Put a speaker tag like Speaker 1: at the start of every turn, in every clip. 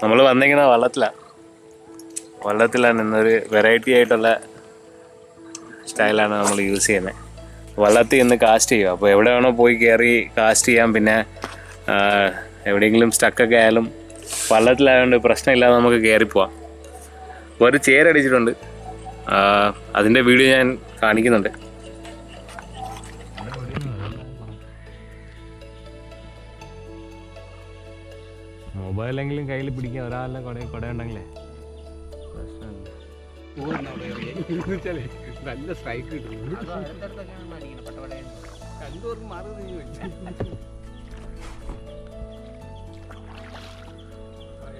Speaker 1: നമ്മൾ വന്നിരിക്കുന്ന വള്ളത്തിലാണ് വള്ളത്തിലാണ് ഇന്നൊരു വെറൈറ്റി ആയിട്ടുള്ള സ്റ്റൈലാണ് നമ്മൾ യൂസ് ചെയ്യുന്നത് വള്ളത്തിൽ ഇന്ന് കാസ്റ്റ് ചെയ്യുക. അപ്പോൾ എവിടെ വേണോ പോയി കയറി കാസ്റ്റ് ചെയ്യാം. പിന്നെ എവിടെയെങ്കിലും സ്റ്റക്കൊക്കെ ആയാലും വള്ളത്തിലായതുകൊണ്ട് പ്രശ്നമില്ലാതെ നമുക്ക് കയറി പോവാം. ഒരു ചേരടിച്ചിട്ടുണ്ട് അതിന്റെ വീഡിയോ ഞാൻ കാണിക്കുന്നുണ്ട്. മൊബൈലെങ്കിലും കയ്യിൽ പിടിക്കാൻ ഒരാളെ കുട കുടയുണ്ടെങ്കിലേ.
Speaker 2: നല്ല സ്ട്രൈക്ക് കിട്ടും.
Speaker 3: അത് അടുത്തടുത്തൊക്കെയാണ് അടിക്കുന്നത് പട്ടവടയിൽ
Speaker 2: രണ്ടുപേർക്കും മാറി നീ വെച്ചു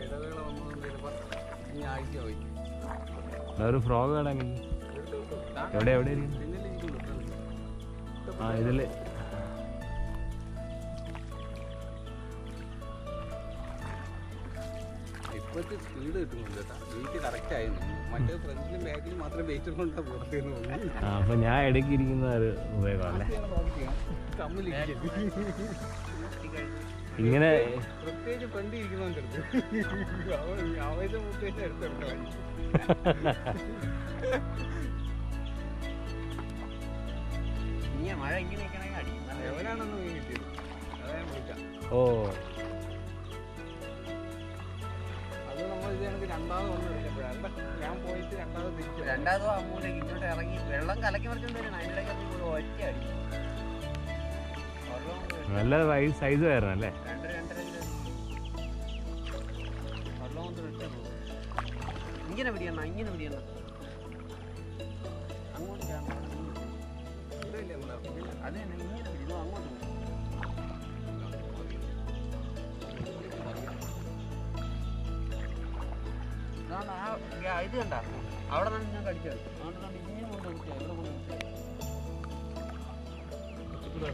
Speaker 2: ഇടവേള വന്നു ചിലപ്പോ ഇനി ആഴ്ച പോയി.
Speaker 1: ഒരു ഫ്രോഗ് കാണാൻ എവിടെ എവിടെ ആ ഇതിൽ
Speaker 2: ഇപ്പോഴത്തെ സ്പീഡ് കിട്ടുന്നുണ്ട് കേട്ടോ. വെയിറ്റ് കറക്റ്റ് ആയിരുന്നു. മറ്റേ ഫ്രണ്ടിലും ബാക്കിലും മാത്രം വെയിറ്റ് കൊണ്ടാ പുറത്തേന്ന് തോന്നുന്നു.
Speaker 1: ആ അപ്പൊ ഞാൻ ഇടയ്ക്ക് ഇരിക്കുന്ന ഒരു ഉപയോഗമല്ലേ
Speaker 2: തമ്മിലിരിക്കും
Speaker 1: ഇങ്ങനെ
Speaker 2: പ്രത്യേകിച്ച് ഫ്രണ്ട് ഇരിക്കുന്നവന്റെ അടുത്ത്.
Speaker 3: മഴ ഇങ്ങനെ നിൽക്കണമെങ്കിൽ അടിക്കും നല്ല
Speaker 2: എവനാണെന്ന് നീ കിട്ടിയത്? അതാ ഞാൻ വിളിക്കാം
Speaker 1: ഓ
Speaker 2: രണ്ടാമത് വന്ന് ഞാൻ പോയിട്ട് രണ്ടാമത് തിരിച്ചു
Speaker 3: രണ്ടാമതോ അമ്മൂലേക്ക് ഇങ്ങോട്ട് ഇറങ്ങി. വെള്ളം കലക്കി മറിച്ചോണ്ട് വരണം അതിനിടയ്ക്ക് അത് ഒറ്റ അടി. വെള്ളം കൊണ്ട്
Speaker 1: നല്ല സൈസ് വരണം അല്ലേ?
Speaker 3: ഇങ്ങനെ പിടിയണ്ണ ഇങ്ങനെ പിടിയണ്ണ അങ്ങോട്ട് അത് തന്നെ ഇങ്ങനെ പിടിക്കും അങ്ങോട്ട്. ഇത് കണ്ട അവിടെ നിന്ന് ഞാൻ കടിച്ചത് ഇങ്ങനെ കൊണ്ട് കൊണ്ട് ഇവിടെ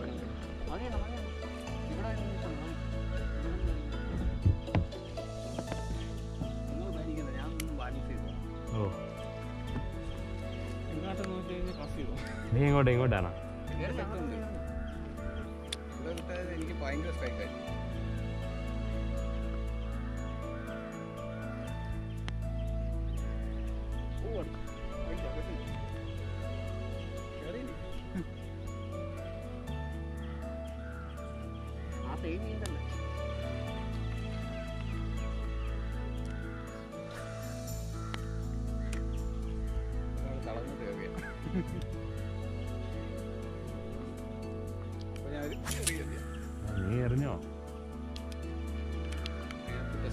Speaker 1: നീ ഇങ്ങോട്ട് ഇങ്ങോട്ടാണോ?
Speaker 2: എനിക്ക് ഭയങ്കര സ്ട്രൈക്കായി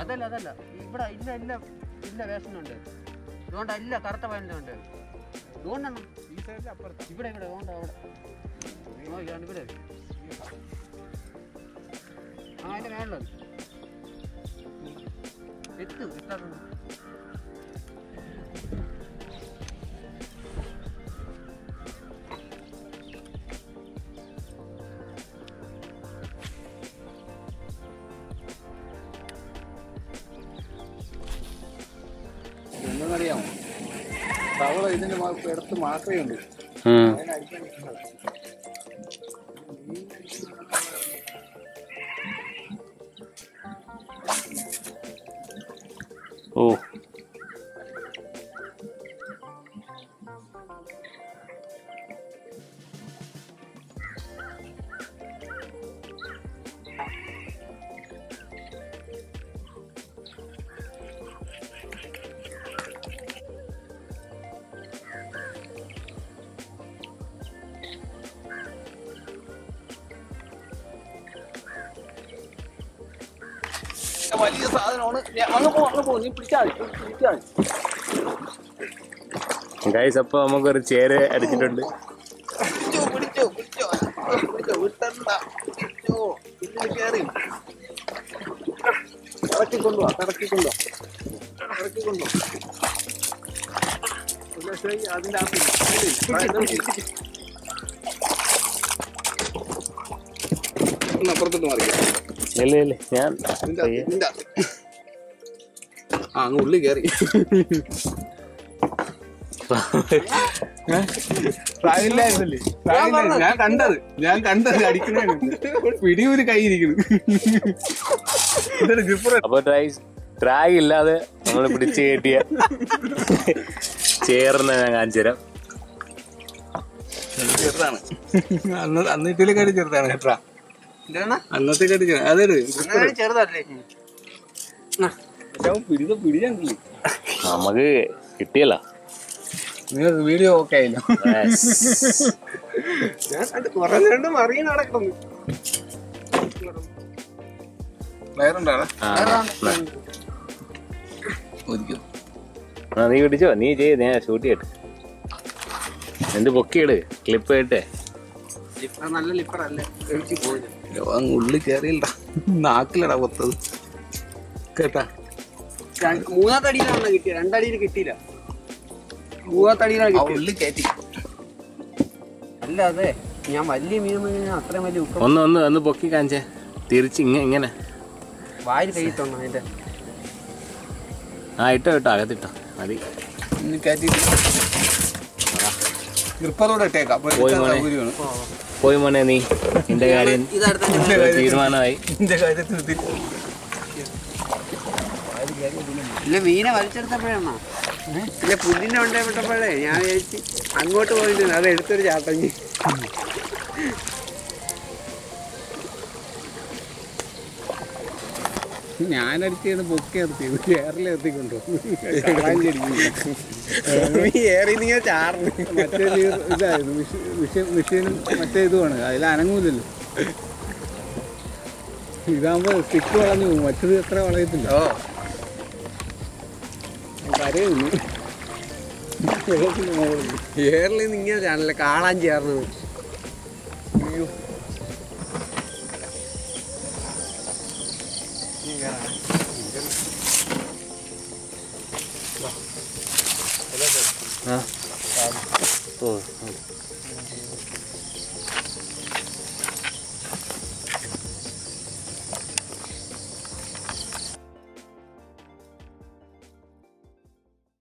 Speaker 3: അതല്ല അതല്ല. ഇവിടെ ഇല്ല ഇല്ല ഇല്ല വേഷനുണ്ട് ഇതുകൊണ്ട് ഇല്ല കറുത്ത പയനുണ്ട് ഇതുകൊണ്ടാണ്
Speaker 2: ഈ സൈഡിൽ അപ്പുറത്ത്
Speaker 3: ഇവിടെ ഇവിടെ അതുകൊണ്ട് അവിടെ. നോക്കിയാണ് ഇവിടെ. ആ അതിന്റെ മേളിൽ എത്തു എത്താറുണ്ട്
Speaker 2: തവള ഇതിന്റെ എടുത്ത് മാത്രമേ ഉള്ളൂ വലിയ സാധനമാണ്. അങ്ങ് പോ അങ്ങ് പോ നീ പിടിച്ചാൽ മതി പിടിച്ചാൽ മതി.
Speaker 1: ഗൈസ് അപ്പൊ നമുക്കൊരു ചേര് അടിച്ചിട്ടുണ്ട്.
Speaker 2: പിടിച്ചോ പിടിച്ചോ പിടിച്ചോ. പിടിച്ചോ വിട്ടണ്ട. പിടിച്ചോ. ഇതിൽ കയറി ഇറക്കിക്കൊണ്ടുവാ ഇറക്കിക്കൊണ്ടോ ഇറക്കിക്കൊണ്ടോ ഒരു ലക്ഷമായി അതിന്റെ അകത്ത് ഒന്ന് അപ്പുറത്തോട്ട് മാറിക്കാം
Speaker 1: ഇല്ല ഇല്ല ഞാൻ.
Speaker 2: ആ അങ്ങ് ഉള്ളി കയറി ഞാൻ കണ്ടത് ഞാൻ കണ്ടത് അടിക്കണേ പിടിയൂര് ഇതൊരു ഗ്രിപ്പർ
Speaker 1: അപ്പൊ ട്രാഗ് ഇല്ലാതെ നമ്മൾ പിടിച്ചു കയറ്റിയ ചേർന്ന ഞാൻ കാണിച്ചു തരാം.
Speaker 2: ചെറുതാണ്. അന്ന് അന്നത്തേക്കാട്ടി ചെറുതാണ് കേട്ടാ. അതൊരു
Speaker 3: ചെറുതല്ലേ
Speaker 2: പിടിയാണ്ടില്ലേ
Speaker 1: നമുക്ക് കിട്ടിയല്ല.
Speaker 2: നിങ്ങൾക്ക് വീഡിയോ ഓക്കെ ആയില്ലോ. കുറെ നേരം മറിയ നടക്കുന്നു
Speaker 1: നീ പിടിച്ചോ? നീ ചെയ് ഞാൻ ഷൂട്ട് ചെയ്യട്ടെ. എന്ത് പൊക്കിയിട്? ക്ലിപ്പ് ഇട്ടെ
Speaker 3: ലിപ്പർ നല്ല ലിപ്പർ അല്ലേ?
Speaker 2: അങ്ങ് ഉള്ളിൽ കയറിയില്ല നാക്കിലടാ കൊത്തത്. കേട്ടാ?
Speaker 3: മൂന്നാമത്തെ അടിയിലാണ് കിട്ടിയത് രണ്ടടിയിൽ കിട്ടിയില്ല. മൂന്നാമത്തെ അടിയിലാണ്
Speaker 2: ഉള്ളിൽ കയറ്റി
Speaker 3: അല്ല അതെ. ഞാൻ വലിയ മീൻ അത്രയും വലിയ
Speaker 1: ഒന്ന് ഒന്ന് ഒന്ന് പൊക്കി കാണിച്ചേ. തിരിച്ച് ഇങ്ങനെ ഇങ്ങനെ.
Speaker 3: വായിൽ കഴിയിട്ടുണ്ട് അതിന്റെ.
Speaker 1: ആ ഇട്ടോ ഇട്ടോ അകത്തിട്ടോ. മതി.
Speaker 2: ഇന്ന് കയറ്റി ഗ്രിപ്പറോടെ ഇട്ടേക്കാം. സൗകര്യമാണ്.
Speaker 1: പോയി മോനെ നീ. നിന്റെ കാര്യം തീരുമാനമായി.
Speaker 3: ഇല്ല മീനെ വലിച്ചെടുത്തപ്പോഴാണോ? ഇല്ല പുല്ലിന്റെ കൊണ്ടേ വിട്ടപ്പോഴേ ഞാൻ വിചാരിച്ച് അങ്ങോട്ട് പോയിട്ടുണ്ട് അത് എടുത്തൊരു ചാട്ടഞ്ഞ്
Speaker 2: ഞാൻ ബുക്ക് പൊക്കി നിർത്തിയത് കേരള എത്തിക്കൊണ്ടു
Speaker 3: നീ ഏറി നിങ്ങൾ ചാർന്ന്
Speaker 2: മറ്റേ ഇതായിരുന്നു. മെഷീനും മറ്റേ ഇതുമാണ്. അതിൽ അനങ്ങൂലല്ലോ. ഇതാകുമ്പോ സ്റ്റിക്ക് വളഞ്ഞു പോകും. മറ്റത് എത്ര വളയത്തില്ല. മുകളിൽ
Speaker 3: ഏറിൽ നിങ്ങൾ ചാനല്ല കാണാൻ ചേർന്നത്.
Speaker 1: ആ ഓ